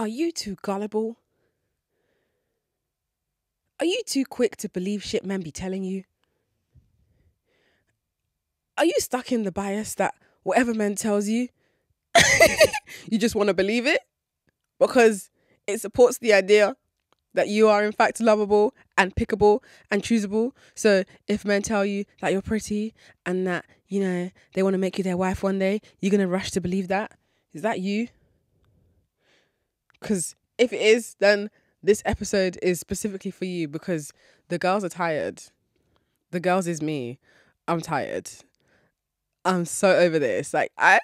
Are you too gullible? Are you too quick to believe shit men be telling you? Are you stuck in the bias that whatever men tells you, you just want to believe it? Because it supports the idea that you are in fact lovable and pickable and choosable. So if men tell you that you're pretty and that, you know, they want to make you their wife one day, you're going to rush to believe that? Is that you? Because if it is, then this episode is specifically for you because the girls are tired. The girls is me. I'm tired. I'm so over this. Like I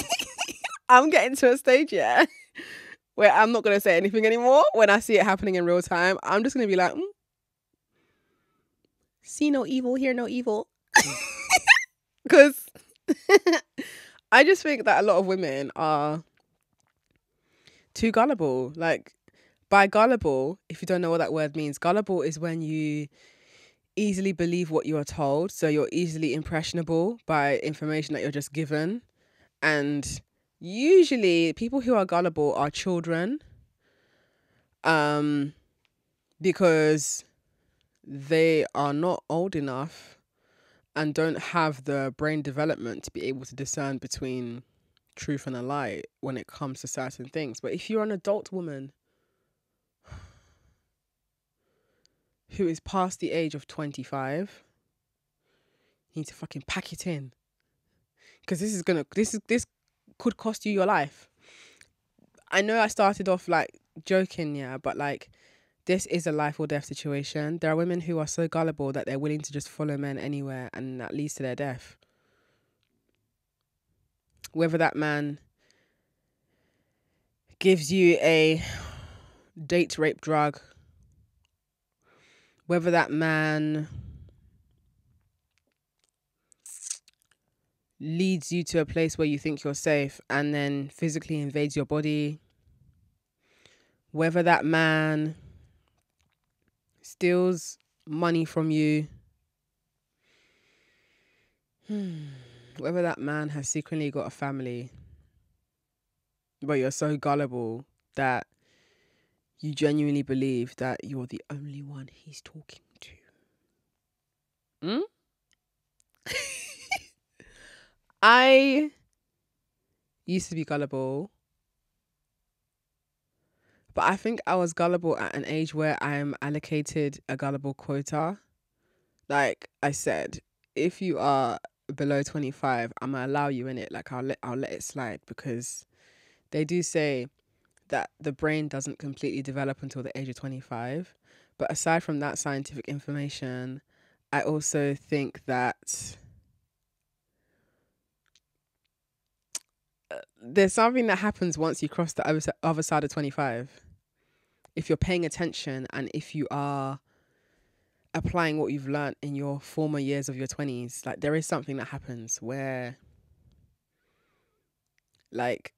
I'm getting to a stage, yeah, where I'm not gonna say anything anymore when I see it happening in real time. I'm just gonna be like, mm, see no evil, hear no evil. Cause I just think that a lot of women are too gullible. Like by gullible, if you don't know what that word means, gullible is when you easily believe what you are told. So you're easily impressionable by information that you're just given. And usually people who are gullible are children. Um because they are not old enough and don't have the brain development to be able to discern between truth and a lie when it comes to certain things. But if you're an adult woman who is past the age of 25, you need to fucking pack it in. Because this is gonna, this is, this could cost you your life. I know I started off like joking, yeah, but like, this is a life or death situation. There are women who are so gullible that they're willing to just follow men anywhere and that leads to their death. Whether that man gives you a date rape drug whether that man leads you to a place where you think you're safe and then physically invades your body, whether that man steals money from you, hmm. Whether that man has secretly got a family, but you're so gullible that you genuinely believe that you're the only one he's talking to. Hmm? I used to be gullible. But I think I was gullible at an age where I'm allocated a gullible quota. Like I said, if you are below 25, I'm gonna allow you in it. Like I'll let I'll let it slide because they do say that the brain doesn't completely develop until the age of 25. But aside from that scientific information, I also think that uh, there's something that happens once you cross the other, other side of 25. If you're paying attention and if you are applying what you've learned in your former years of your 20s, like there is something that happens where like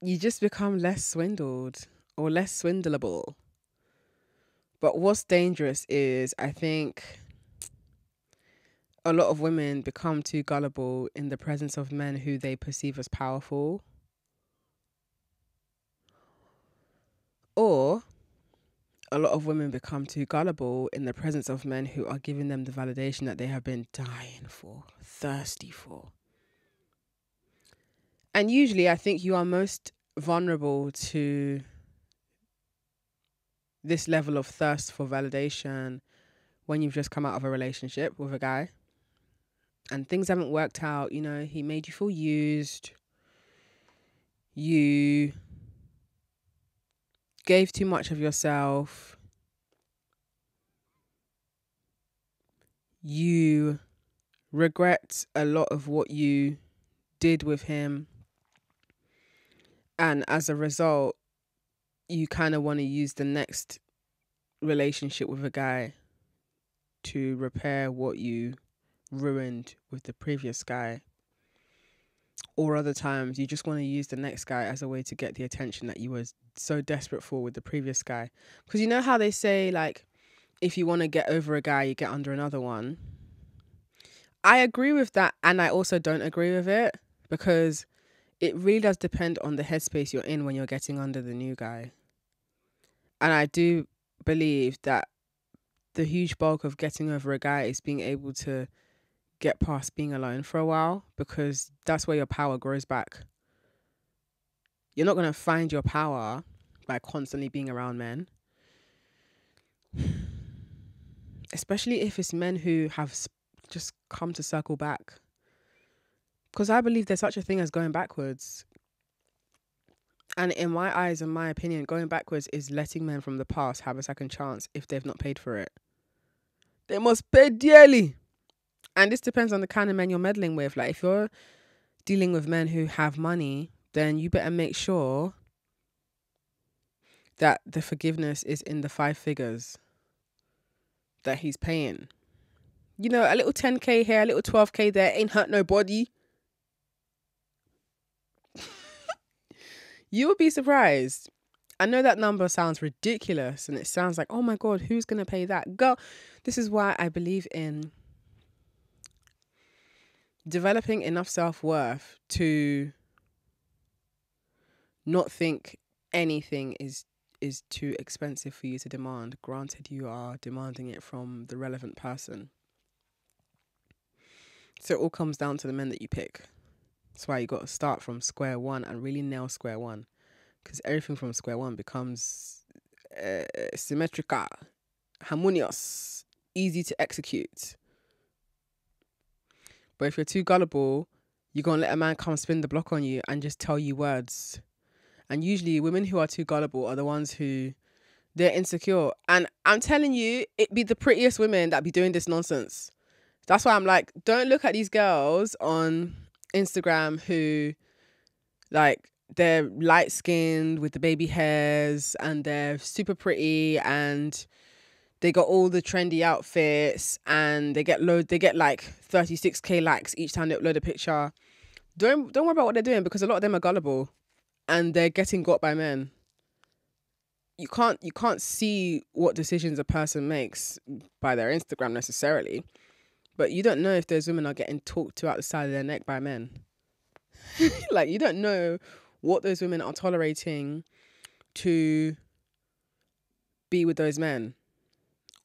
you just become less swindled or less swindleable. But what's dangerous is I think a lot of women become too gullible in the presence of men who they perceive as powerful. Or a lot of women become too gullible in the presence of men who are giving them the validation that they have been dying for, thirsty for. And usually, I think you are most vulnerable to this level of thirst for validation when you've just come out of a relationship with a guy and things haven't worked out. You know, he made you feel used. You gave too much of yourself. You regret a lot of what you did with him and as a result you kind of want to use the next relationship with a guy to repair what you ruined with the previous guy or other times you just want to use the next guy as a way to get the attention that you were so desperate for with the previous guy because you know how they say like if you want to get over a guy you get under another one i agree with that and i also don't agree with it because it really does depend on the headspace you're in when you're getting under the new guy. And I do believe that the huge bulk of getting over a guy is being able to get past being alone for a while because that's where your power grows back. You're not going to find your power by constantly being around men. Especially if it's men who have just come to circle back. Because I believe there's such a thing as going backwards. And in my eyes and my opinion, going backwards is letting men from the past have a second chance if they've not paid for it. They must pay dearly. And this depends on the kind of men you're meddling with. Like if you're dealing with men who have money, then you better make sure that the forgiveness is in the five figures that he's paying. You know, a little 10k here, a little 12k there ain't hurt nobody. you would be surprised. I know that number sounds ridiculous and it sounds like, oh my God, who's going to pay that? Girl, this is why I believe in developing enough self worth to not think anything is is too expensive for you to demand. Granted you are demanding it from the relevant person. So it all comes down to the men that you pick. That's why you got to start from square one and really nail square one. Because everything from square one becomes uh, symmetrical harmonious easy to execute but if you're too gullible you're gonna let a man come spin the block on you and just tell you words and usually, women who are too gullible are the ones who they're insecure. And I'm telling you, it be the prettiest women that be doing this nonsense. That's why I'm like, don't look at these girls on Instagram who, like, they're light skinned with the baby hairs and they're super pretty and they got all the trendy outfits and they get load they get like 36k likes each time they upload a picture. Don't don't worry about what they're doing because a lot of them are gullible and they're getting got by men you can't you can't see what decisions a person makes by their Instagram necessarily, but you don't know if those women are getting talked to out the side of their neck by men. like you don't know what those women are tolerating to be with those men.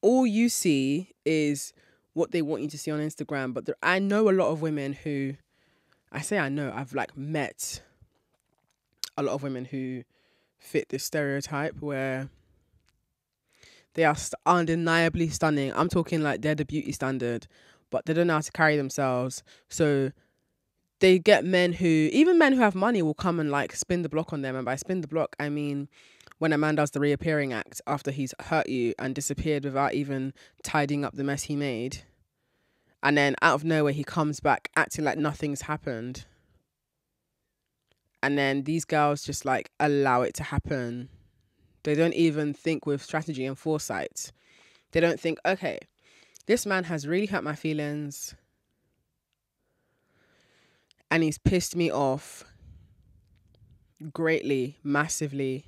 All you see is what they want you to see on Instagram, but there, I know a lot of women who I say I know, I've like met a lot of women who fit this stereotype where they are st- undeniably stunning. I'm talking like they're the beauty standard, but they don't know how to carry themselves. So they get men who, even men who have money, will come and like spin the block on them. And by spin the block, I mean when a man does the reappearing act after he's hurt you and disappeared without even tidying up the mess he made. And then out of nowhere, he comes back acting like nothing's happened and then these girls just like allow it to happen. They don't even think with strategy and foresight. They don't think, okay, this man has really hurt my feelings and he's pissed me off greatly, massively.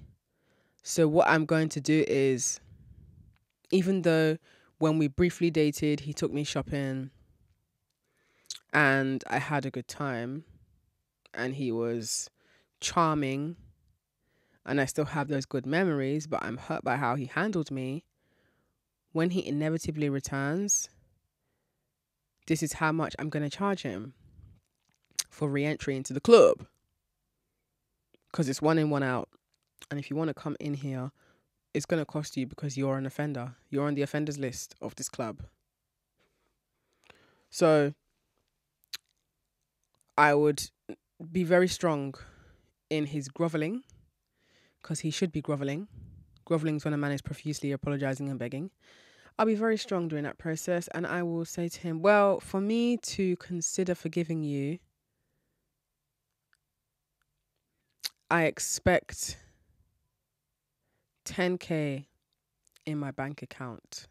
So, what I'm going to do is, even though when we briefly dated, he took me shopping and I had a good time and he was charming and I still have those good memories, but I'm hurt by how he handled me. When he inevitably returns, this is how much I'm going to charge him for re entry into the club. Because it's one in, one out. And if you want to come in here, it's going to cost you because you're an offender. You're on the offenders list of this club. So I would be very strong in his groveling, because he should be groveling. Groveling is when a man is profusely apologizing and begging. I'll be very strong during that process and I will say to him, Well, for me to consider forgiving you, I expect 10k in my bank account.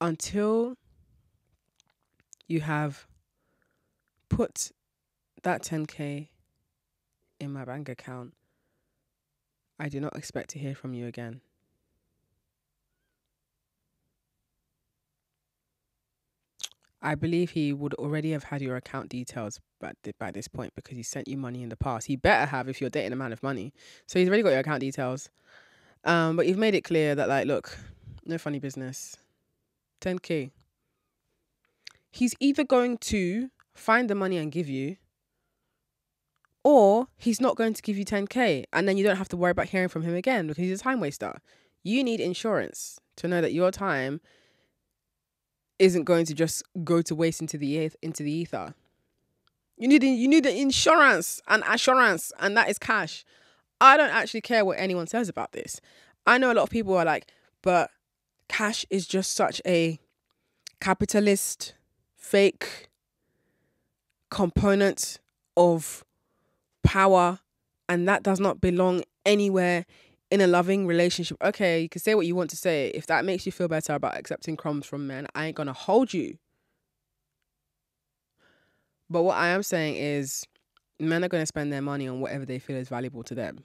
Until you have put that 10k in my bank account, I do not expect to hear from you again. I believe he would already have had your account details by, by this point because he sent you money in the past. He better have if you're dating a man of money. So he's already got your account details. Um, but you've made it clear that like, look, no funny business. 10k. He's either going to find the money and give you, or he's not going to give you 10k, and then you don't have to worry about hearing from him again because he's a time waster. You need insurance to know that your time isn't going to just go to waste into the into the ether. You need you need the insurance and assurance, and that is cash. I don't actually care what anyone says about this. I know a lot of people are like, but cash is just such a capitalist, fake component of power, and that does not belong anywhere in a loving relationship. Okay, you can say what you want to say. If that makes you feel better about accepting crumbs from men, I ain't gonna hold you. But what I am saying is, men are gonna spend their money on whatever they feel is valuable to them.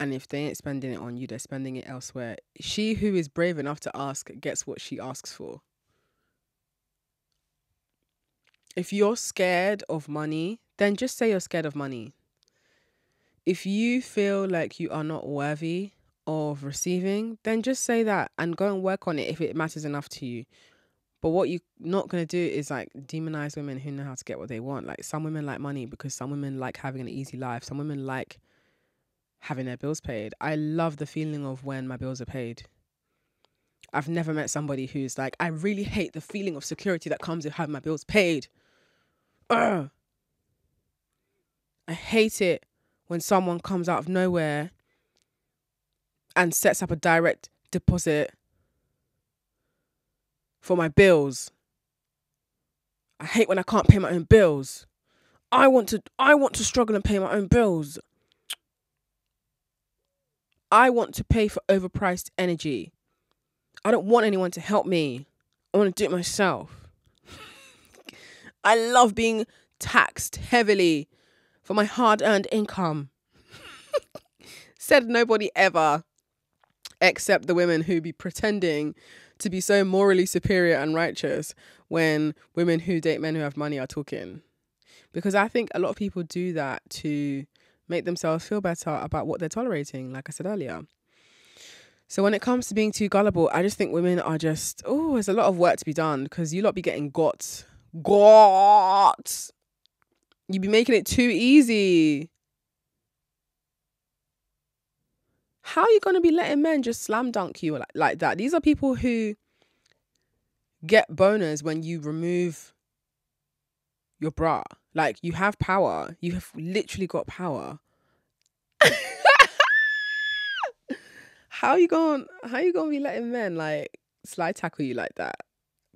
And if they ain't spending it on you, they're spending it elsewhere. She who is brave enough to ask gets what she asks for. If you're scared of money, then just say you're scared of money. If you feel like you are not worthy of receiving, then just say that and go and work on it if it matters enough to you. But what you're not going to do is like demonize women who know how to get what they want. Like some women like money because some women like having an easy life. Some women like having their bills paid. I love the feeling of when my bills are paid. I've never met somebody who's like, I really hate the feeling of security that comes with having my bills paid. Ugh. I hate it when someone comes out of nowhere and sets up a direct deposit for my bills. I hate when I can't pay my own bills. I want to I want to struggle and pay my own bills. I want to pay for overpriced energy. I don't want anyone to help me. I want to do it myself. I love being taxed heavily for my hard earned income. Said nobody ever, except the women who be pretending to be so morally superior and righteous when women who date men who have money are talking. Because I think a lot of people do that to make themselves feel better about what they're tolerating, like I said earlier. So when it comes to being too gullible, I just think women are just oh, there's a lot of work to be done because you lot be getting got, got. You be making it too easy. How are you gonna be letting men just slam dunk you like, like that? These are people who get boners when you remove your bra. Like you have power. You have literally got power. how are you going how are you gonna be letting men like slide tackle you like that?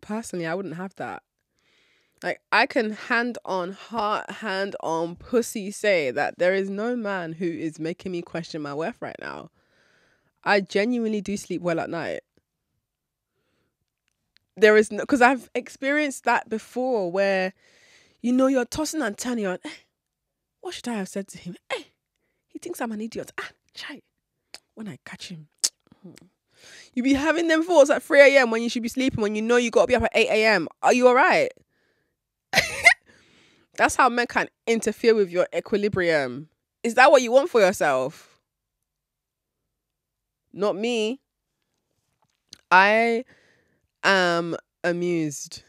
Personally, I wouldn't have that. Like I can hand on heart, hand on pussy say that there is no man who is making me question my worth right now. I genuinely do sleep well at night. There is no because I've experienced that before where you know you're tossing and turning on. Eh, what should I have said to him? Eh, he thinks I'm an idiot. Ah, chai. When I catch him. You be having them thoughts at 3 a.m. when you should be sleeping when you know you gotta be up at 8 a.m. Are you alright? That's how men can interfere with your equilibrium. Is that what you want for yourself? Not me. I am amused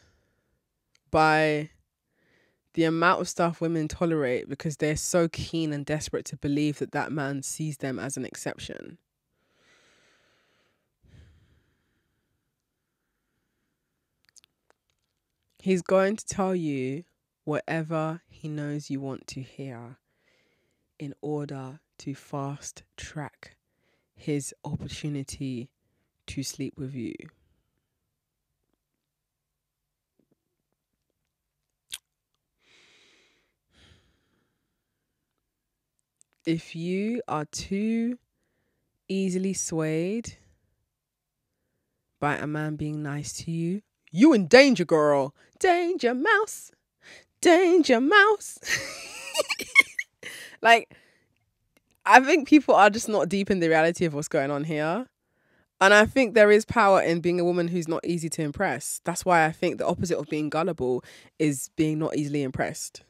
by the amount of stuff women tolerate because they're so keen and desperate to believe that that man sees them as an exception. He's going to tell you whatever he knows you want to hear in order to fast track his opportunity to sleep with you. If you are too easily swayed by a man being nice to you, you in danger, girl. Danger mouse. Danger mouse. like, I think people are just not deep in the reality of what's going on here. And I think there is power in being a woman who's not easy to impress. That's why I think the opposite of being gullible is being not easily impressed.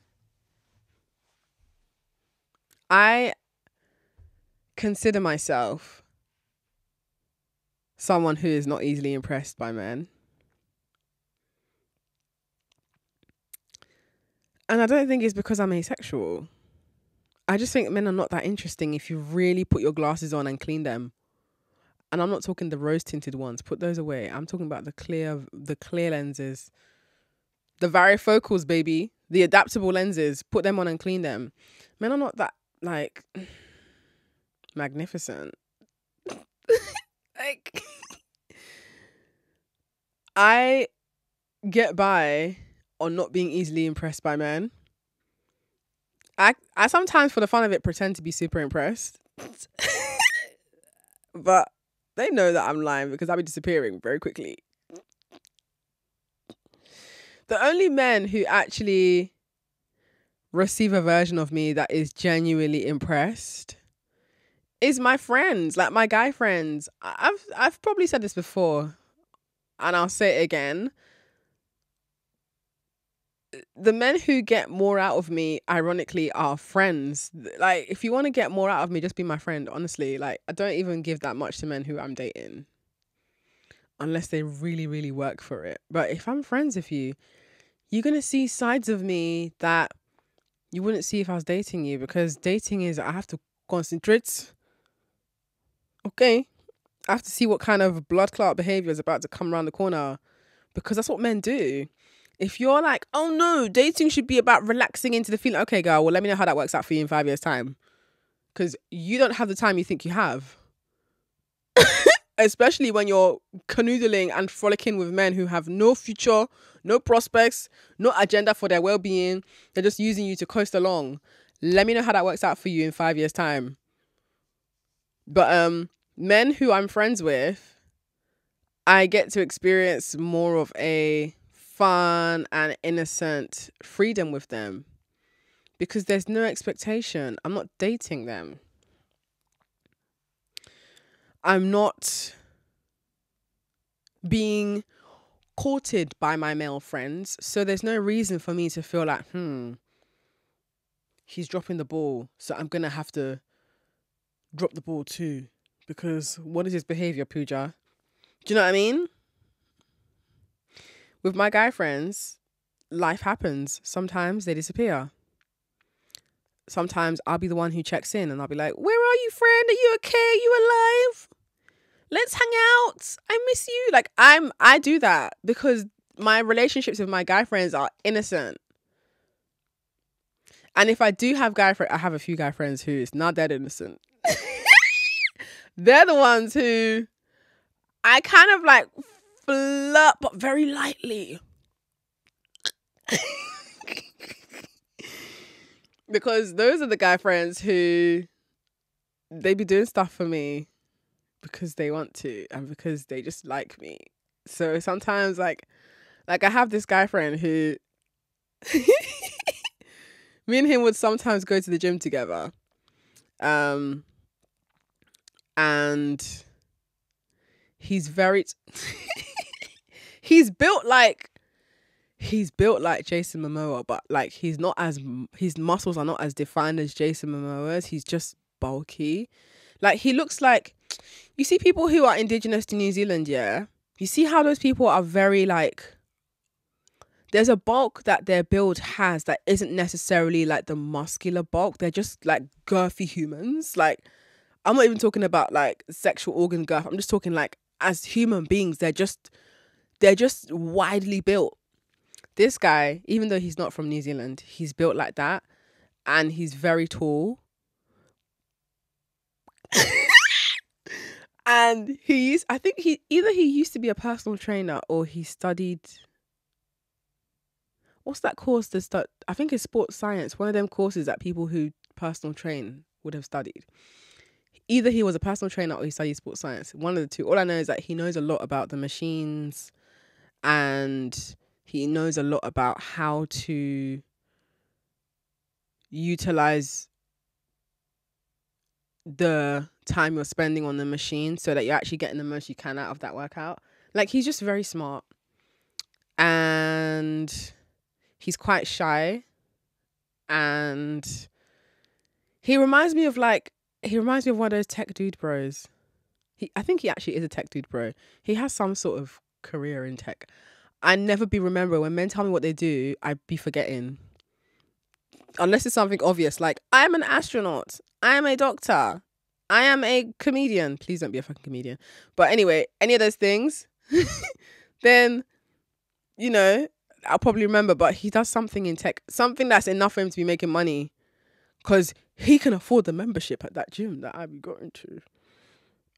I consider myself someone who is not easily impressed by men. And I don't think it's because I'm asexual. I just think men are not that interesting if you really put your glasses on and clean them. And I'm not talking the rose tinted ones. Put those away. I'm talking about the clear the clear lenses. The varifocals, baby. The adaptable lenses. Put them on and clean them. Men are not that like magnificent. like I get by on not being easily impressed by men. I I sometimes for the fun of it pretend to be super impressed. but they know that I'm lying because I'll be disappearing very quickly. The only men who actually receive a version of me that is genuinely impressed is my friends, like my guy friends. I've I've probably said this before and I'll say it again the men who get more out of me, ironically, are friends. Like, if you want to get more out of me, just be my friend. Honestly, like, I don't even give that much to men who I'm dating, unless they really, really work for it. But if I'm friends with you, you're gonna see sides of me that you wouldn't see if I was dating you. Because dating is I have to concentrate. Okay, I have to see what kind of blood clot behavior is about to come around the corner, because that's what men do if you're like, oh no, dating should be about relaxing into the feeling. Okay, girl, well, let me know how that works out for you in five years' time. Because you don't have the time you think you have. Especially when you're canoodling and frolicking with men who have no future, no prospects, no agenda for their well being. They're just using you to coast along. Let me know how that works out for you in five years' time. But um men who I'm friends with, I get to experience more of a fun and innocent freedom with them because there's no expectation. I'm not dating them. I'm not being courted by my male friends. So there's no reason for me to feel like, hmm, he's dropping the ball. So I'm going to have to drop the ball too. Because what is his behavior, Pooja? Do you know what I mean? With my guy friends, life happens. Sometimes they disappear. Sometimes I'll be the one who checks in and I'll be like, Where are you, friend? Are you okay? Are you alive? Let's hang out. I miss you. Like I'm I do that because my relationships with my guy friends are innocent. And if I do have guy friends, I have a few guy friends who is not that innocent. They're the ones who I kind of like flirt, but very lightly. because those are the guy friends who they be doing stuff for me because they want to and because they just like me. So sometimes like like I have this guy friend who me and him would sometimes go to the gym together. Um and he's very t- he's built like he's built like Jason Momoa, but like he's not as his muscles are not as defined as Jason Momoa's. He's just bulky. Like he looks like you see people who are indigenous to New Zealand, yeah. You see how those people are very like there's a bulk that their build has that isn't necessarily like the muscular bulk. They're just like girthy humans. Like I'm not even talking about like sexual organ girth. I'm just talking like as human beings, they're just they're just widely built. This guy, even though he's not from New Zealand, he's built like that and he's very tall. and he's I think he either he used to be a personal trainer or he studied what's that course to start I think it's sports science, one of them courses that people who personal train would have studied either he was a personal trainer or he studied sports science. One of the two. All I know is that he knows a lot about the machines and he knows a lot about how to utilize the time you're spending on the machine so that you're actually getting the most you can out of that workout. Like he's just very smart. And he's quite shy. And he reminds me of like he reminds me of one of those tech dude bros. He I think he actually is a tech dude bro. He has some sort of career in tech. I never be remember when men tell me what they do, I'd be forgetting. Unless it's something obvious, like I'm an astronaut, I am a doctor, I am a comedian. Please don't be a fucking comedian. But anyway, any of those things, then you know, I'll probably remember. But he does something in tech, something that's enough for him to be making money, because he can afford the membership at that gym that I be going to,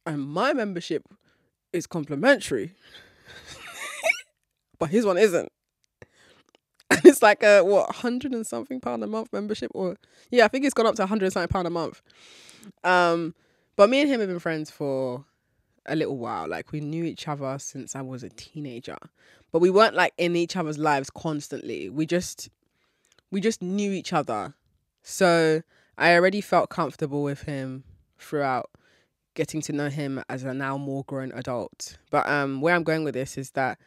and my membership is complimentary but his one isn't. And it's like a what hundred and something pound a month membership, or yeah, I think it's gone up to a hundred and something pound a month. Um, but me and him have been friends for a little while. Like we knew each other since I was a teenager, but we weren't like in each other's lives constantly. We just we just knew each other. So I already felt comfortable with him throughout getting to know him as a now more grown adult. But um where I'm going with this is that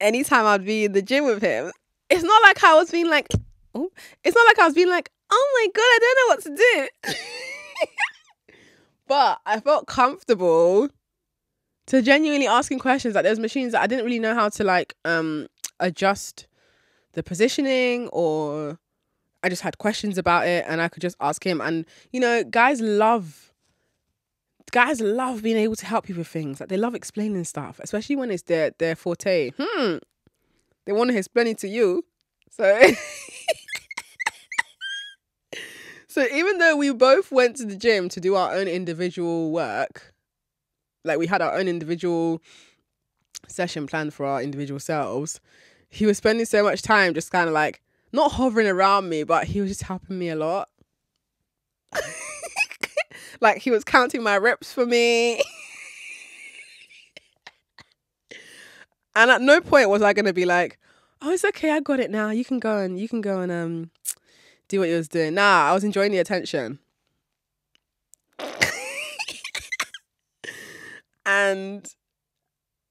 anytime I'd be in the gym with him, it's not like I was being like, oh, it's not like I was being like, oh my god, I don't know what to do. but I felt comfortable to genuinely asking questions. Like there's machines that I didn't really know how to like um adjust the positioning or I just had questions about it and I could just ask him. And you know, guys love guys love being able to help you with things. Like they love explaining stuff, especially when it's their their forte. Hmm. They want to explain it to you. So So even though we both went to the gym to do our own individual work, like we had our own individual session planned for our individual selves, he was spending so much time just kind of like not hovering around me, but he was just helping me a lot. Like he was counting my reps for me. and at no point was I gonna be like, "Oh, it's okay, I got it now. You can go and you can go and um do what you was doing." Nah, I was enjoying the attention. and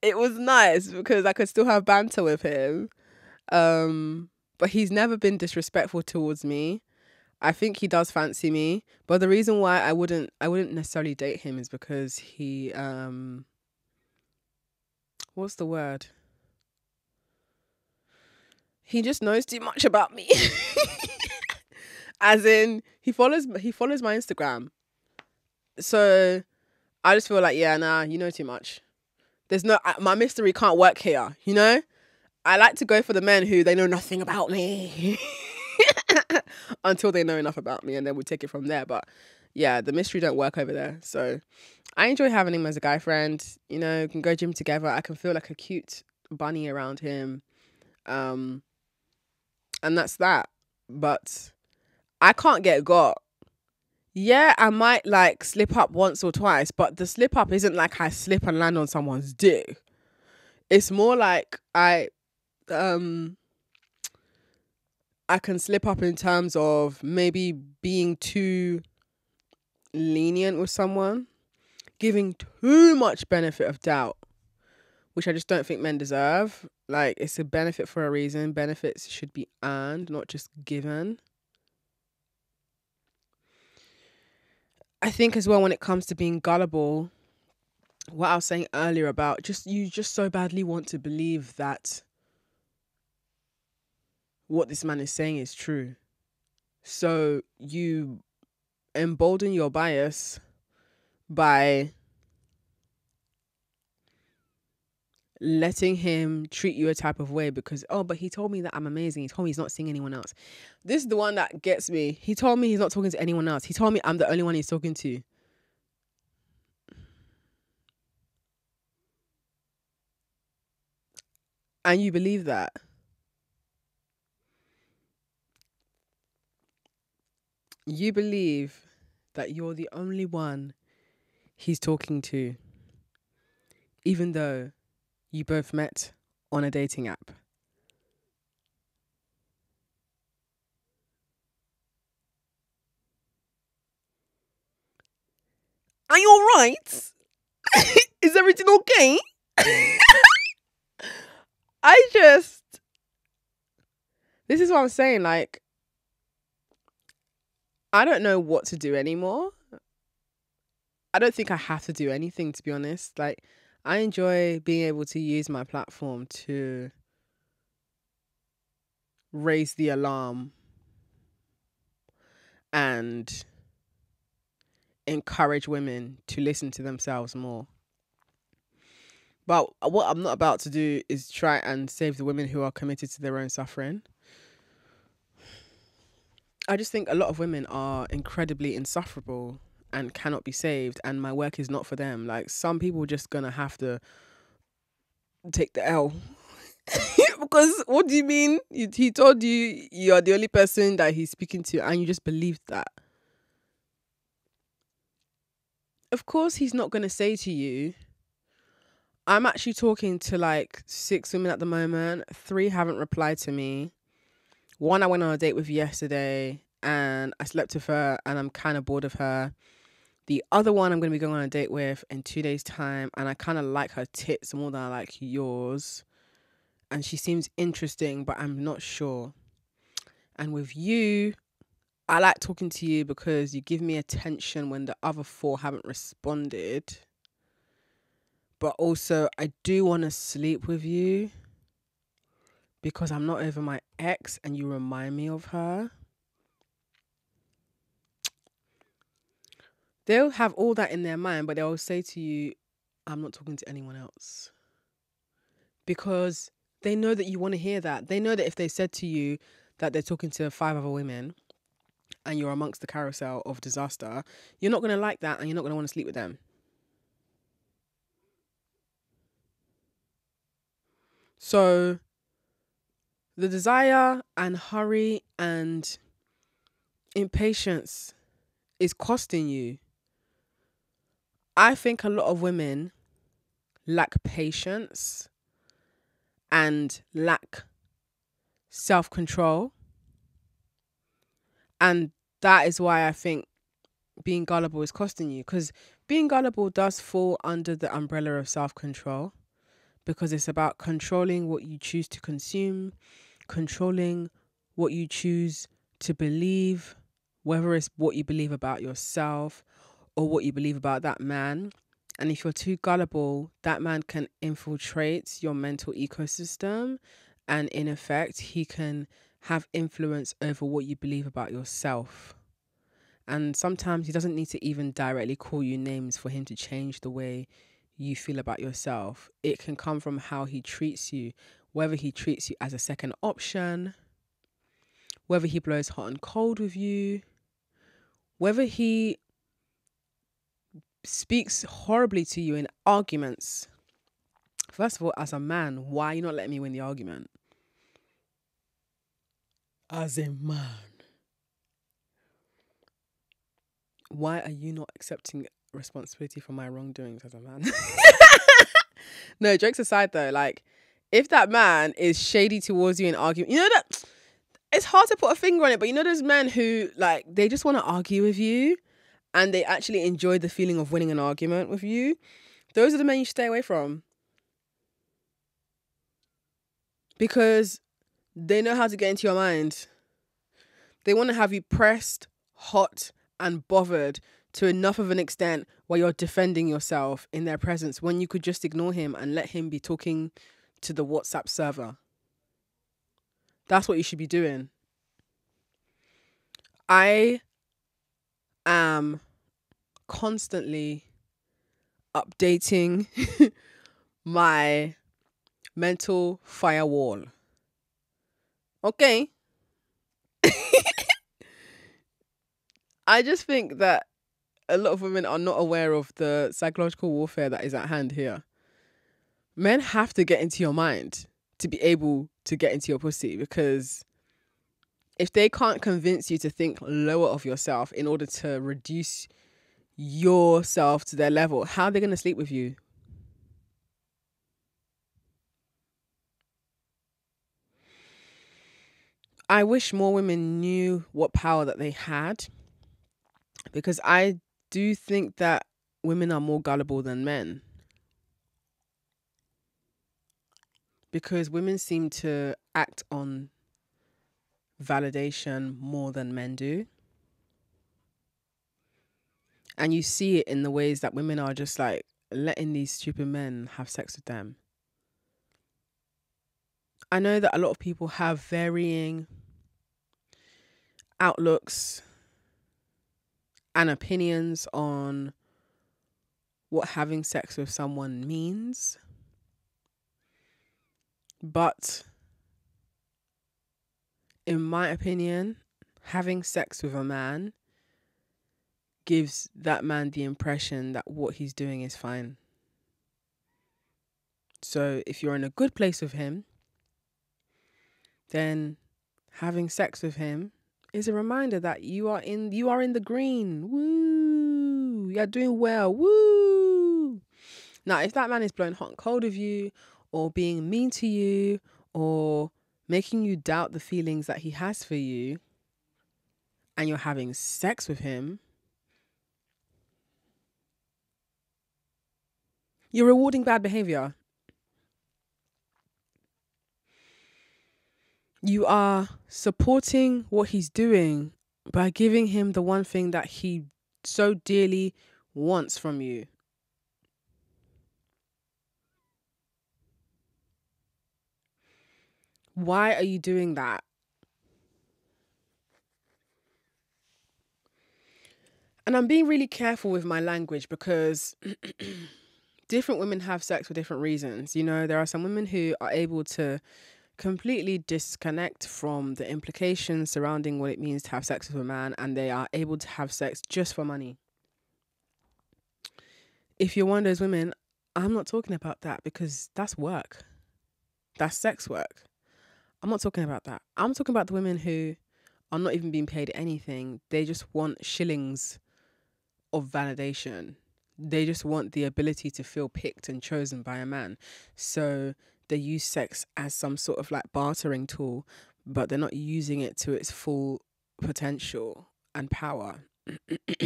it was nice because I could still have banter with him. Um, but he's never been disrespectful towards me. I think he does fancy me, but the reason why I wouldn't I wouldn't necessarily date him is because he um what's the word? He just knows too much about me. As in he follows he follows my Instagram. So I just feel like yeah, nah, you know too much. There's no my mystery can't work here, you know? I like to go for the men who they know nothing about me. until they know enough about me and then we take it from there. But yeah, the mystery don't work over there. So I enjoy having him as a guy friend. You know, can go gym together. I can feel like a cute bunny around him. Um and that's that. But I can't get got. Yeah, I might like slip up once or twice, but the slip up isn't like I slip and land on someone's dick. It's more like I um I can slip up in terms of maybe being too lenient with someone, giving too much benefit of doubt, which I just don't think men deserve. Like, it's a benefit for a reason. Benefits should be earned, not just given. I think as well when it comes to being gullible, what I was saying earlier about just you just so badly want to believe that what this man is saying is true. So you embolden your bias by letting him treat you a type of way because oh but he told me that i'm amazing. He told me he's not seeing anyone else. This is the one that gets me. He told me he's not talking to anyone else. He told me i'm the only one he's talking to. And you believe that you believe that you're the only one he's talking to, even though you both met on a dating app. Are you all right? Is everything okay? I just. This is what I'm saying. Like, I don't know what to do anymore. I don't think I have to do anything, to be honest. Like, I enjoy being able to use my platform to raise the alarm and encourage women to listen to themselves more. But what I'm not about to do is try and save the women who are committed to their own suffering. I just think a lot of women are incredibly insufferable and cannot be saved, and my work is not for them. Like some people just gonna have to take the L. because what do you mean? He told you you're the only person that he's speaking to, and you just believed that. Of course, he's not going to say to you, I'm actually talking to like six women at the moment. Three haven't replied to me. One I went on a date with yesterday and I slept with her and I'm kind of bored of her. The other one I'm going to be going on a date with in two days' time and I kind of like her tits more than I like yours. And she seems interesting, but I'm not sure. And with you, I like talking to you because you give me attention when the other four haven't responded. But also, I do want to sleep with you because I'm not over my ex and you remind me of her. They'll have all that in their mind, but they'll say to you, I'm not talking to anyone else. Because they know that you want to hear that. They know that if they said to you that they're talking to five other women, and you're amongst the carousel of disaster, you're not going to like that and you're not going to want to sleep with them. So, the desire and hurry and impatience is costing you. I think a lot of women lack patience and lack self control and that is why I think being gullible is costing you because being gullible does fall under the umbrella of self control because it's about controlling what you choose to consume, controlling what you choose to believe, whether it's what you believe about yourself or what you believe about that man. And if you're too gullible, that man can infiltrate your mental ecosystem. And in effect, he can have influence over what you believe about yourself. And sometimes he doesn't need to even directly call you names for him to change the way you feel about yourself. It can come from how he treats you, whether he treats you as a second option, whether he blows hot and cold with you, whether he speaks horribly to you in arguments. First of all, as a man, why are you not letting me win the argument? as a man. Why are you not accepting responsibility for my wrongdoings as a man? no, jokes aside though, like if that man is shady towards you in argument, you know that it's hard to put a finger on it, but you know those men who like they just want to argue with you and they actually enjoy the feeling of winning an argument with you. Those are the men you stay away from. Because they know how to get into your mind. They want to have you pressed, hot, and bothered to enough of an extent where you're defending yourself in their presence when you could just ignore him and let him be talking to the WhatsApp server. That's what you should be doing. I am constantly updating my mental firewall. Okay. I just think that a lot of women are not aware of the psychological warfare that is at hand here. Men have to get into your mind to be able to get into your pussy because if they can't convince you to think lower of yourself in order to reduce yourself to their level, how are they going to sleep with you? I wish more women knew what power that they had because I do you think that women are more gullible than men. Because women seem to act on validation more than men do. And you see it in the ways that women are just like letting these stupid men have sex with them. I know that a lot of people have varying outlooks and opinions on what having sex with someone means. But in my opinion, having sex with a man gives that man the impression that what he's doing is fine. So if you're in a good place with him, then having sex with him is a reminder that you are in you are in the green. Woo! You're doing well. Woo! Now, if that man is blowing hot and cold of you or being mean to you or making you doubt the feelings that he has for you and you're having sex with him, you're rewarding bad behavior. You are supporting what he's doing by giving him the one thing that he so dearly wants from you. Why are you doing that? And I'm being really careful with my language because different women have sex for different reasons. You know, there are some women who are able to completely disconnect from the implications surrounding what it means to have sex with a man and they are able to have sex just for money. If you're one of those women, I'm not talking about that because that's work. That's sex work. I'm not talking about that. I'm talking about the women who are not even being paid anything. They just want shillings of validation. They just want the ability to feel picked and chosen by a man. So they use sex as some sort of like bartering tool, but they're not using it to its full potential and power.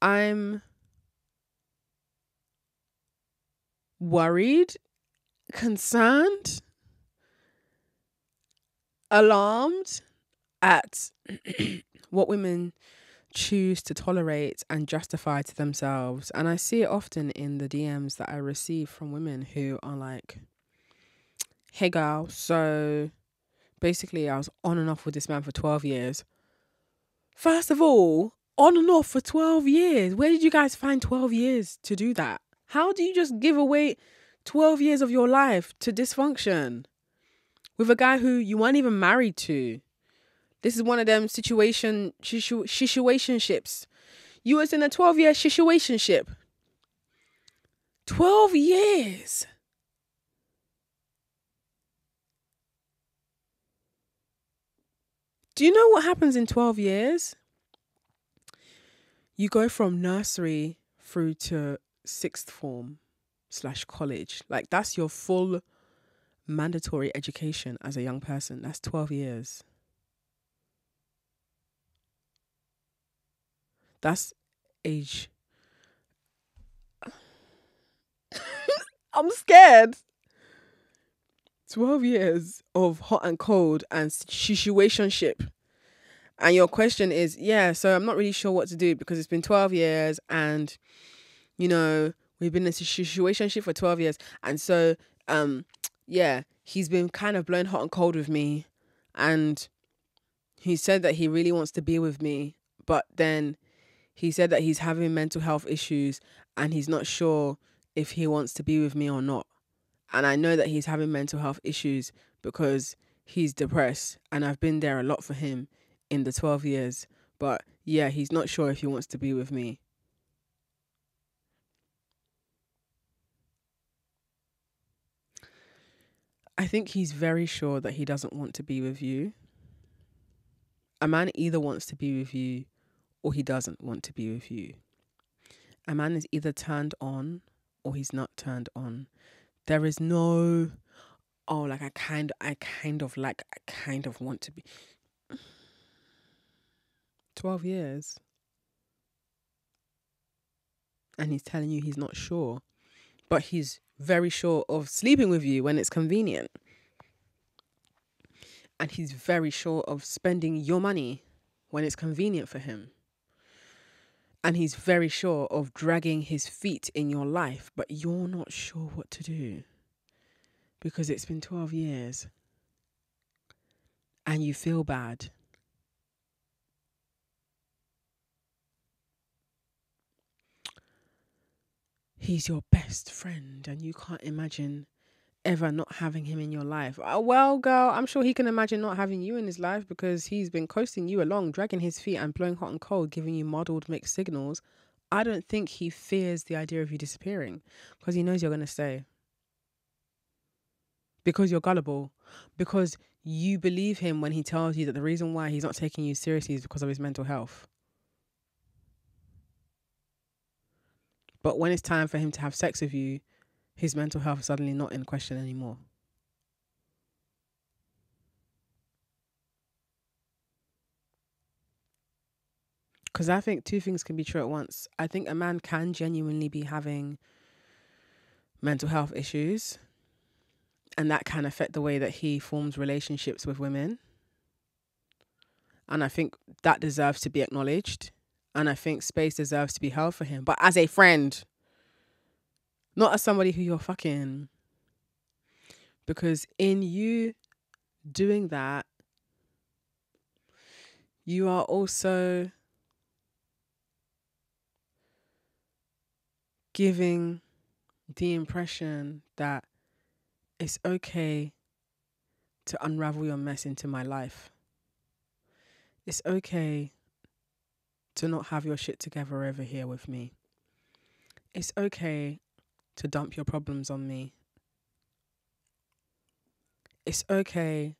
I'm worried, concerned, alarmed at what women choose to tolerate and justify to themselves. And I see it often in the DMs that I receive from women who are like, hey, girl, so basically I was on and off with this man for 12 years. First of all, on and off for 12 years. Where did you guys find 12 years to do that? How do you just give away 12 years of your life to dysfunction with a guy who you weren't even married to? This is one of them situation situationships. You was in a 12 year situationship. 12 years. Do you know what happens in 12 years? You go from nursery through to sixth form slash college. Like that's your full mandatory education as a young person. That's 12 years. That's age. I'm scared. 12 years of hot and cold and situationship. And your question is, yeah, so I'm not really sure what to do because it's been 12 years and, you know, we've been in a situationship for 12 years. And so, um, yeah, he's been kind of blown hot and cold with me. And he said that he really wants to be with me. But then he said that he's having mental health issues and he's not sure if he wants to be with me or not. And I know that he's having mental health issues because he's depressed and I've been there a lot for him in the 12 years. But yeah, he's not sure if he wants to be with me. I think he's very sure that he doesn't want to be with you. A man either wants to be with you or he doesn't want to be with you. A man is either turned on or he's not turned on. There is no oh like I kind I kind of like I kind of want to be 12 years. And he's telling you he's not sure, but he's very sure of sleeping with you when it's convenient. And he's very sure of spending your money when it's convenient for him. And he's very sure of dragging his feet in your life, but you're not sure what to do because it's been 12 years and you feel bad. He's your best friend, and you can't imagine ever not having him in your life. Uh, well, girl, I'm sure he can imagine not having you in his life because he's been coasting you along, dragging his feet and blowing hot and cold, giving you muddled mixed signals. I don't think he fears the idea of you disappearing because he knows you're going to stay. Because you're gullible. Because you believe him when he tells you that the reason why he's not taking you seriously is because of his mental health. But when it's time for him to have sex with you, his mental health suddenly not in question anymore. Because I think two things can be true at once. I think a man can genuinely be having mental health issues, and that can affect the way that he forms relationships with women. And I think that deserves to be acknowledged. And I think space deserves to be held for him. But as a friend, not as somebody who you're fucking. Because in you doing that, you are also giving the impression that it's okay to unravel your mess into my life. It's okay to not have your shit together over here with me. It's okay to dump your problems on me. It's okay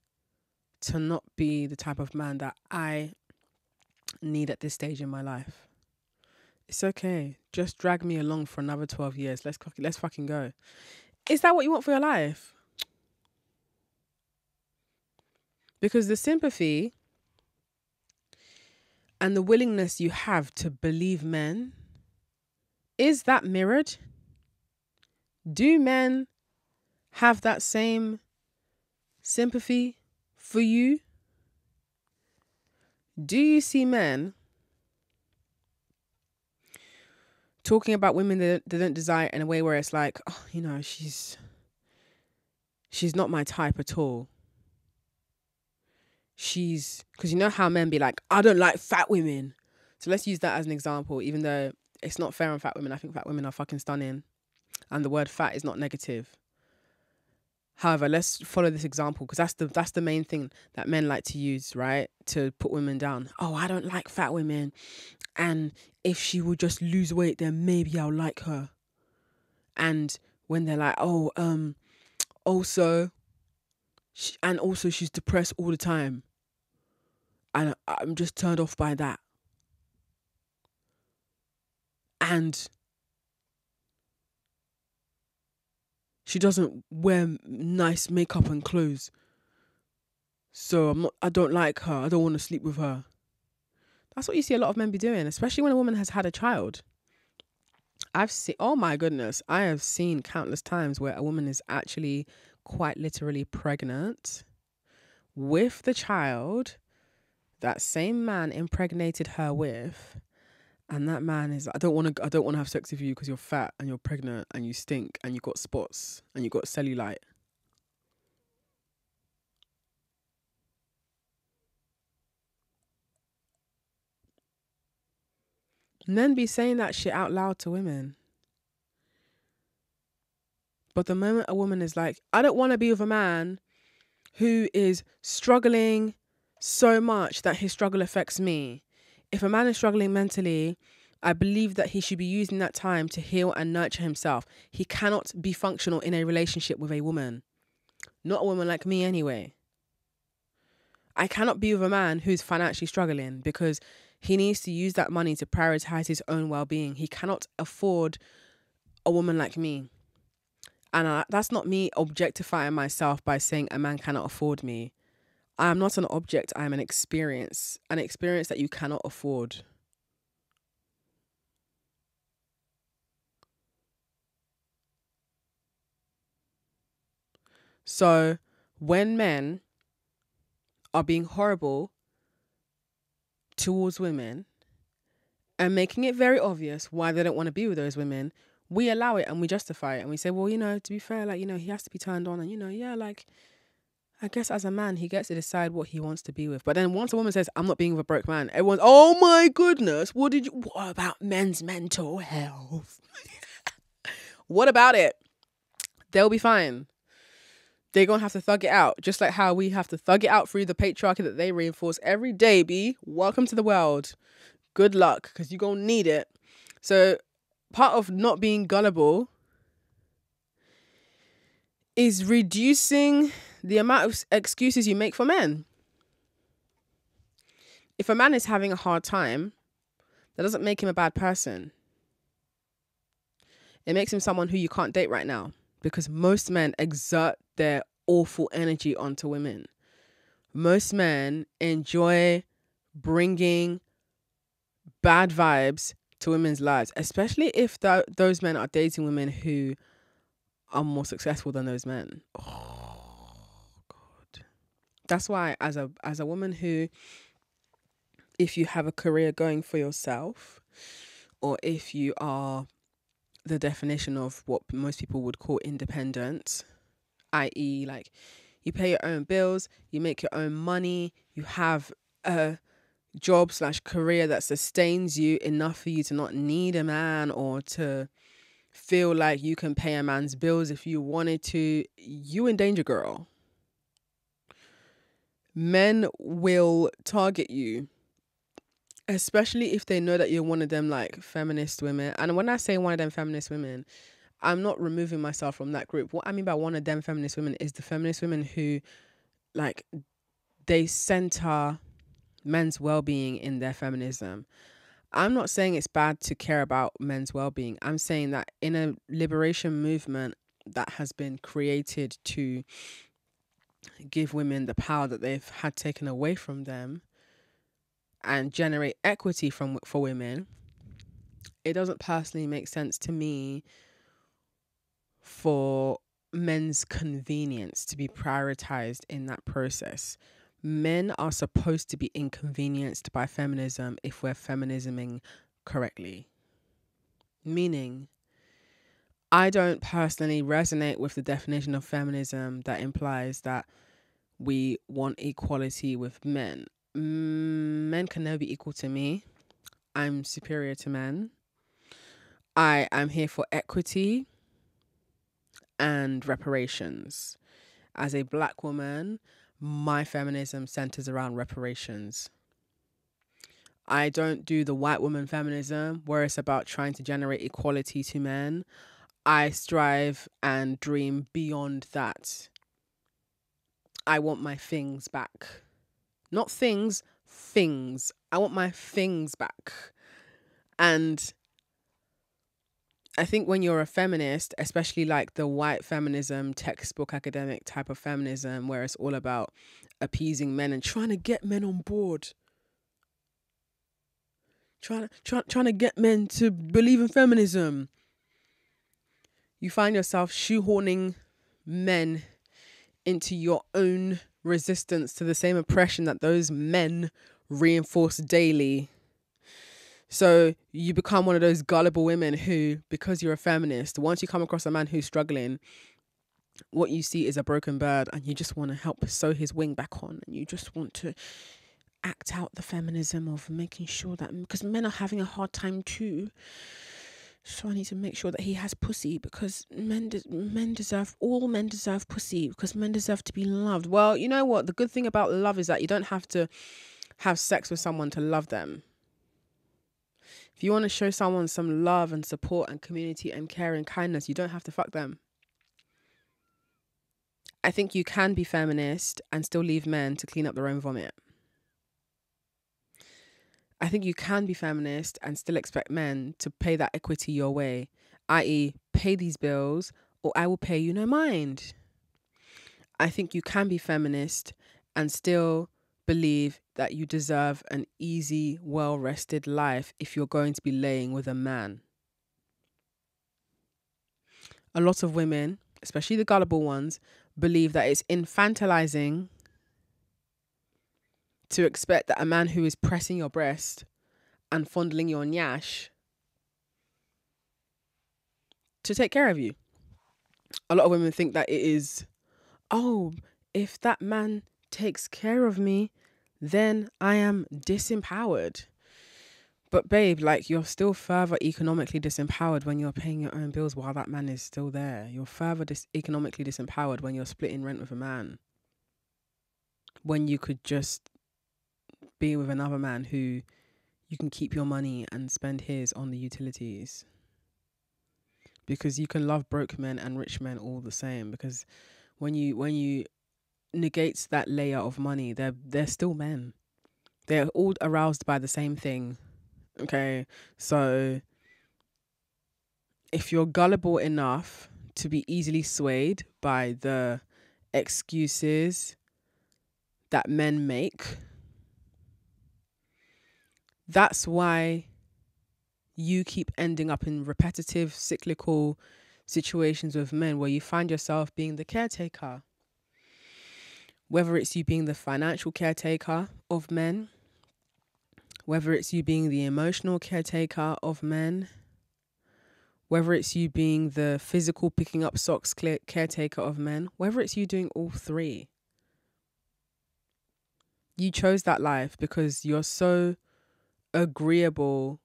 to not be the type of man that I need at this stage in my life. It's okay. Just drag me along for another 12 years. Let's let's fucking go. Is that what you want for your life? Because the sympathy and the willingness you have to believe men is that mirrored? Do men have that same sympathy for you? Do you see men talking about women that they don't desire in a way where it's like, oh, you know, she's she's not my type at all she's because you know how men be like, I don't like fat women. So let's use that as an example, even though it's not fair on fat women. I think fat women are fucking stunning. And the word fat is not negative. However, let's follow this example because that's the that's the main thing that men like to use, right? To put women down. Oh, I don't like fat women. And if she would just lose weight, then maybe I'll like her. And when they're like, oh, um, also, she, and also she's depressed all the time and I'm just turned off by that. And she doesn't wear nice makeup and clothes. So I'm not I don't like her. I don't want to sleep with her. That's what you see a lot of men be doing, especially when a woman has had a child. I've seen oh my goodness, I have seen countless times where a woman is actually quite literally pregnant with the child that same man impregnated her with and that man is I don't want to I don't want to have sex with you because you're fat and you're pregnant and you stink and you got spots and you got cellulite. Then be saying that shit out loud to women. But the moment a woman is like, I don't want to be with a man who is struggling so much that his struggle affects me. If a man is struggling mentally, I believe that he should be using that time to heal and nurture himself. He cannot be functional in a relationship with a woman. Not a woman like me, anyway. I cannot be with a man who's financially struggling because he needs to use that money to prioritize his own well being. He cannot afford a woman like me. And I, that's not me objectifying myself by saying a man cannot afford me. I am not an object, I am an experience, an experience that you cannot afford. So when men are being horrible towards women and making it very obvious why they don't want to be with those women, we allow it and we justify it and we say, well, you know, to be fair, like, you know, he has to be turned on and, you know, yeah, like, I guess as a man, he gets to decide what he wants to be with. But then once a woman says, I'm not being with a broke man, everyone's, oh my goodness, what did you, what about men's mental health? what about it? They'll be fine. They're going to have to thug it out, just like how we have to thug it out through the patriarchy that they reinforce every day, B. Welcome to the world. Good luck, because you're going to need it. So part of not being gullible is reducing the amount of excuses you make for men. If a man is having a hard time, that doesn't make him a bad person. It makes him someone who you can't date right now because most men exert their awful energy onto women. Most men enjoy bringing bad vibes to women's lives, especially if th- those men are dating women who are more successful than those men. Oh. That's why as a as a woman who if you have a career going for yourself or if you are the definition of what most people would call independent, i.e., like you pay your own bills, you make your own money, you have a job slash career that sustains you enough for you to not need a man or to feel like you can pay a man's bills if you wanted to, you in danger, girl. Men will target you, especially if they know that you're one of them like feminist women. And when I say one of them feminist women, I'm not removing myself from that group. What I mean by one of them feminist women is the feminist women who like they center men's well-being in their feminism. I'm not saying it's bad to care about men's well-being. I'm saying that in a liberation movement that has been created to give women the power that they've had taken away from them and generate equity from for women, it doesn't personally make sense to me for men's convenience to be prioritized in that process men are supposed to be inconvenienced by feminism if we're feminisming correctly. Meaning, I don't personally resonate with the definition of feminism that implies that we want equality with men. Mm, men can never be equal to me. I'm superior to men. I am here for equity and reparations. As a black woman, my feminism centers around reparations. I don't do the white woman feminism where it's about trying to generate equality to men. I strive and dream beyond that. I want my things back. Not things, things. I want my things back. And I think when you're a feminist, especially like the white feminism, textbook academic type of feminism, where it's all about appeasing men and trying to get men on board, trying to try, trying to get men to believe in feminism, you find yourself shoehorning men into your own resistance to the same oppression that those men reinforce daily. So you become one of those gullible women who, because you're a feminist, once you come across a man who's struggling, what you see is a broken bird and you just want to help sew his wing back on and you just want to act out the feminism of making sure that because men are having a hard time too so I need to make sure that he has pussy because men de- men deserve all men deserve pussy because men deserve to be loved. Well, you know what? The good thing about love is that you don't have to have sex with someone to love them. If you want to show someone some love and support and community and care and kindness, you don't have to fuck them. I think you can be feminist and still leave men to clean up their own vomit. I think you can be feminist and still expect men to pay that equity your way, i.e., pay these bills or I will pay you no mind. I think you can be feminist and still believe that you deserve an easy, well rested life if you're going to be laying with a man. A lot of women, especially the gullible ones, believe that it's infantilizing to expect that a man who is pressing your breast and fondling your nyash to take care of you. A lot of women think that it is, oh, if that man takes care of me, then I am disempowered. But babe, like you're still further economically disempowered when you're paying your own bills while that man is still there. You're further dis- economically disempowered when you're splitting rent with a man. When you could just be with another man who you can keep your money and spend his on the utilities. Because you can love broke men and rich men all the same. Because when you when you negates that layer of money, they're they're still men. They're all aroused by the same thing. Okay. So if you're gullible enough to be easily swayed by the excuses that men make, that's why you keep ending up in repetitive, cyclical situations with men where you find yourself being the caretaker whether it's you being the financial caretaker of men, whether it's you being the emotional caretaker of men, whether it's you being the physical picking up socks caretaker of men, whether it's you doing all three. You chose that life because you're so agreeable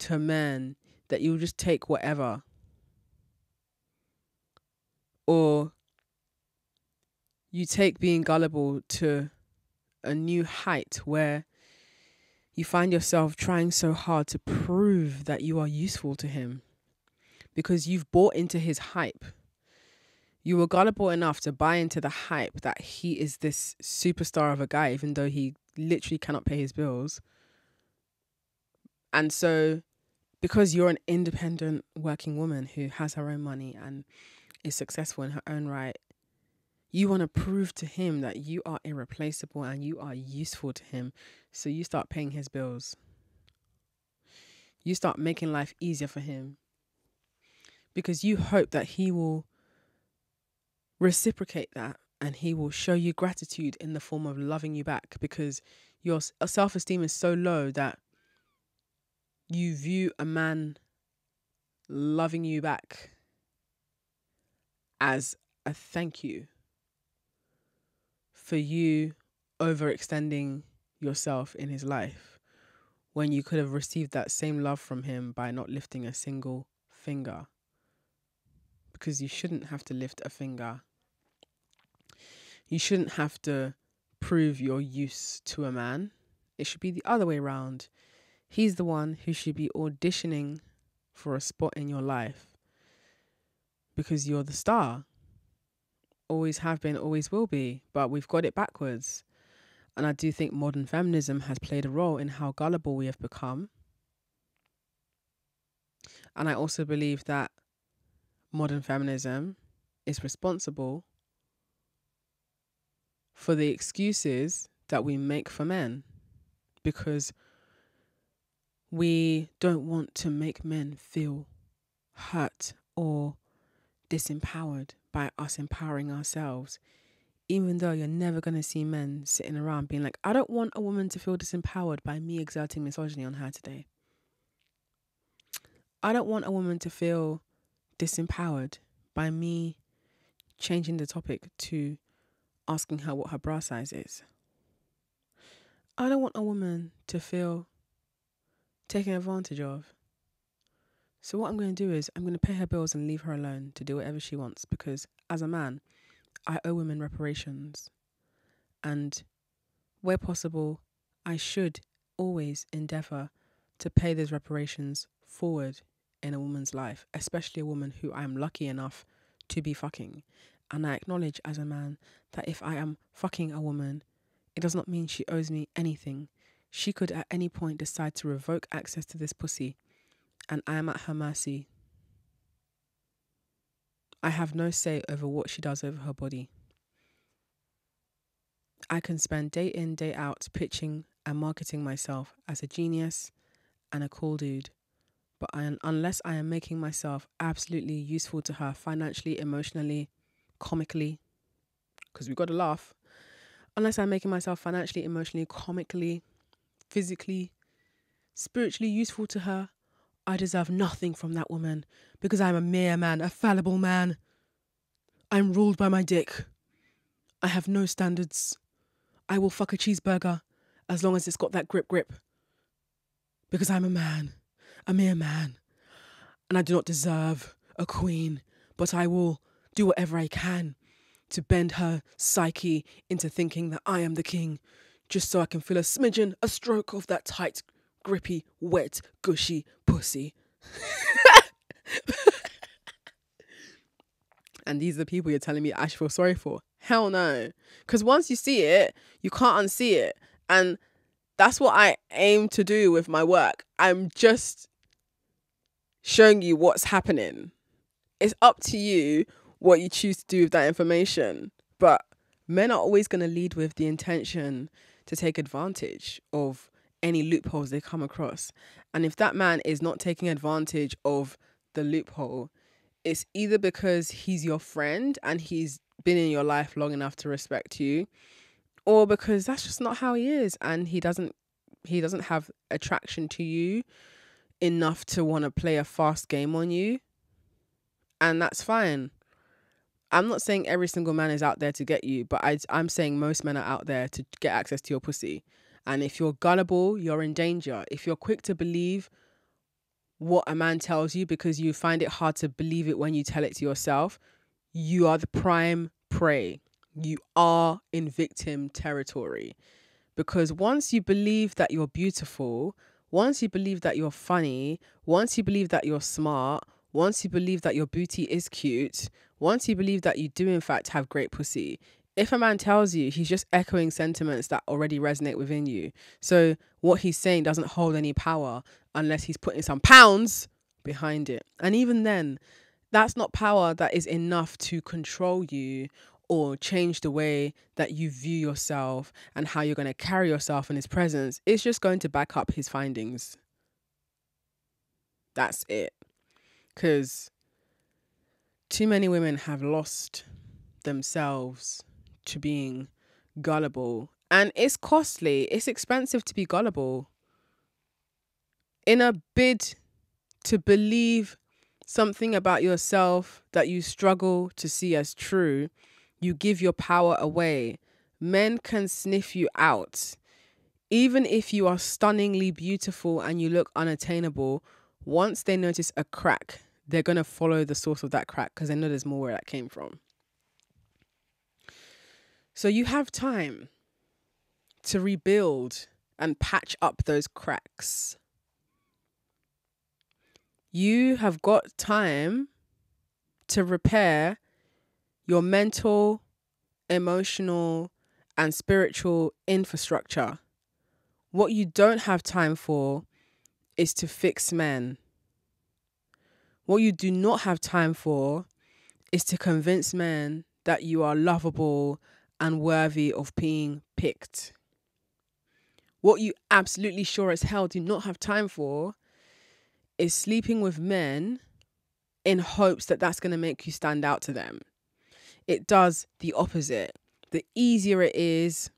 to men that you'll just take whatever. Or you take being gullible to a new height where you find yourself trying so hard to prove that you are useful to him because you've bought into his hype. You were gullible enough to buy into the hype that he is this superstar of a guy, even though he literally cannot pay his bills. And so, because you're an independent working woman who has her own money and is successful in her own right, you want to prove to him that you are irreplaceable and you are useful to him. So you start paying his bills. You start making life easier for him because you hope that he will reciprocate that and he will show you gratitude in the form of loving you back because your self esteem is so low that you view a man loving you back as a thank you for you overextending yourself in his life when you could have received that same love from him by not lifting a single finger. Because you shouldn't have to lift a finger. You shouldn't have to prove your use to a man. It should be the other way around. He's the one who should be auditioning for a spot in your life because you're the star always have been, always will be, but we've got it backwards. And I do think modern feminism has played a role in how gullible we have become. And I also believe that modern feminism is responsible for the excuses that we make for men because we don't want to make men feel hurt or disempowered by us empowering ourselves. Even though you're never going to see men sitting around being like, I don't want a woman to feel disempowered by me exerting misogyny on her today. I don't want a woman to feel disempowered by me changing the topic to asking her what her bra size is. I don't want a woman to feel taken advantage of so what I'm going to do is I'm going to pay her bills and leave her alone to do whatever she wants because as a man, I owe women reparations. And where possible, I should always endeavor to pay those reparations forward in a woman's life, especially a woman who I am lucky enough to be fucking. And I acknowledge as a man that if I am fucking a woman, it does not mean she owes me anything. She could at any point decide to revoke access to this pussy and I am at her mercy. I have no say over what she does over her body. I can spend day in, day out pitching and marketing myself as a genius and a cool dude. But I, unless I am making myself absolutely useful to her financially, emotionally, comically, because we've got to laugh, unless I'm making myself financially, emotionally, comically, physically, spiritually useful to her, I deserve nothing from that woman because I'm a mere man, a fallible man. I'm ruled by my dick. I have no standards. I will fuck a cheeseburger as long as it's got that grip grip. Because I'm a man, a mere man, and I do not deserve a queen, but I will do whatever I can to bend her psyche into thinking that I am the king, just so I can feel a smidgen, a stroke of that tight, grippy, wet, gushy pussy. and these are the people you're telling me I should feel sorry for. Hell no. Because once you see it, you can't unsee it. And that's what I aim to do with my work. I'm just showing you what's happening. It's up to you what you choose to do with that information. But men are always going to lead with the intention to take advantage of any loopholes they come across. And if that man is not taking advantage of the loophole, it's either because he's your friend and he's been in your life long enough to respect you, or because that's just not how he is and he doesn't he doesn't have attraction to you enough to want to play a fast game on you. And that's fine. I'm not saying every single man is out there to get you, but I, I'm saying most men are out there to get access to your pussy. And if you're gullible, you're in danger. If you're quick to believe what a man tells you because you find it hard to believe it when you tell it to yourself, you are the prime prey. You are in victim territory. Because once you believe that you're beautiful, once you believe that you're funny, once you believe that you're smart, once you believe that your booty is cute, once you believe that you do in fact have great pussy, if a man tells you, he's just echoing sentiments that already resonate within you. So what he's saying doesn't hold any power unless he's putting some pounds behind it. And even then, that's not power that is enough to control you or change the way that you view yourself and how you're going to carry yourself in his presence. It's just going to back up his findings. That's it. Because too many women have lost themselves to being gullible. And it's costly, it's expensive to be gullible. In a bid to believe something about yourself that you struggle to see as true, you give your power away. Men can sniff you out. Even if you are stunningly beautiful and you look unattainable, once they notice a crack, they're going to follow the source of that crack because they know there's more where that came from. So you have time to rebuild and patch up those cracks. You have got time to repair your mental, emotional, and spiritual infrastructure. What you don't have time for is to fix men. What you do not have time for is to convince men that you are lovable and worthy of being picked. What you absolutely sure as hell do not have time for is sleeping with men in hopes that that's going to make you stand out to them. It does the opposite. The easier it is,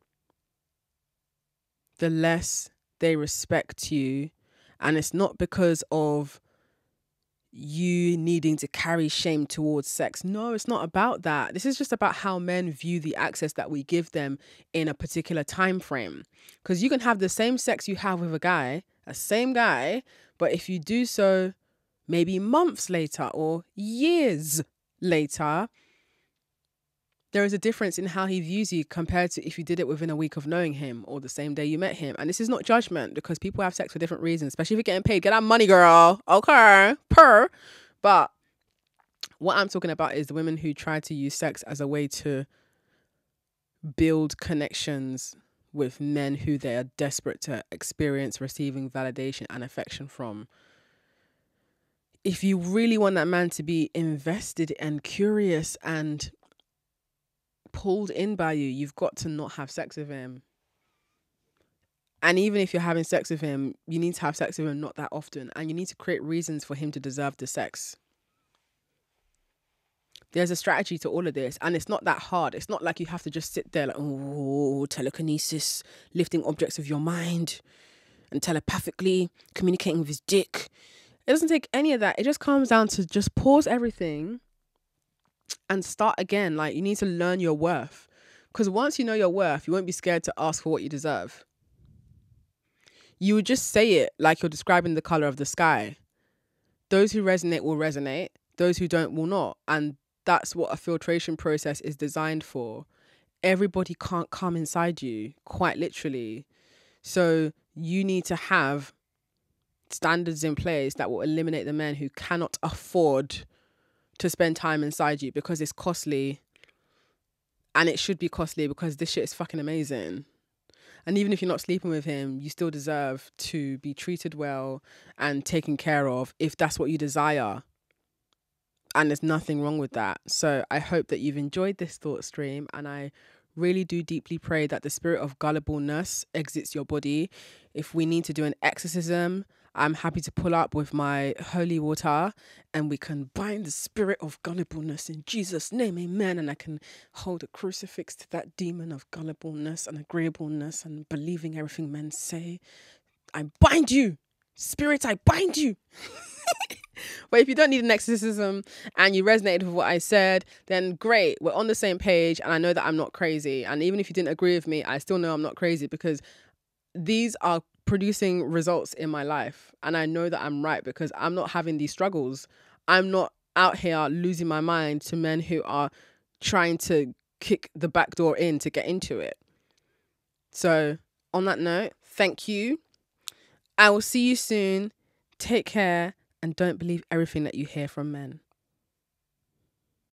the less they respect you. And it's not because of you needing to carry shame towards sex. No, it's not about that. This is just about how men view the access that we give them in a particular time frame. Cuz you can have the same sex you have with a guy, a same guy, but if you do so maybe months later or years later, there is a difference in how he views you compared to if you did it within a week of knowing him or the same day you met him. And this is not judgment because people have sex for different reasons, especially if you're getting paid. Get that money, girl. Okay. Per. But what I'm talking about is the women who try to use sex as a way to build connections with men who they are desperate to experience receiving validation and affection from. If you really want that man to be invested and curious and pulled in by you, you've got to not have sex with him. And even if you're having sex with him, you need to have sex with him not that often. And you need to create reasons for him to deserve the sex. There's a strategy to all of this, and it's not that hard. It's not like you have to just sit there like, oh, telekinesis, lifting objects of your mind, and telepathically communicating with his dick. It doesn't take any of that. It just comes down to just pause everything and start again. Like, you need to learn your worth. Because once you know your worth, you won't be scared to ask for what you deserve. You would just say it like you're describing the color of the sky. Those who resonate will resonate, those who don't will not. And that's what a filtration process is designed for. Everybody can't come inside you, quite literally. So you need to have standards in place that will eliminate the men who cannot afford to spend time inside you because it's costly and it should be costly because this shit is fucking amazing. And even if you're not sleeping with him, you still deserve to be treated well and taken care of if that's what you desire and there's nothing wrong with that. So I hope that you've enjoyed this thought stream and I really do deeply pray that the spirit of gullibleness exits your body. If we need to do an exorcism, I'm happy to pull up with my holy water and we can bind the spirit of gullibleness in Jesus' name, amen. And I can hold a crucifix to that demon of gullibleness and agreeableness and believing everything men say. I bind you, spirit, I bind you. but if you don't need an exorcism and you resonated with what I said, then great. We're on the same page and I know that I'm not crazy. And even if you didn't agree with me, I still know I'm not crazy because these are producing results in my life. And I know that I'm right because I'm not having these struggles. I'm not out here losing my mind to men who are trying to kick the back door in to get into it. So, on that note, thank you. I will see you soon. Take care and don't believe everything that you hear from men.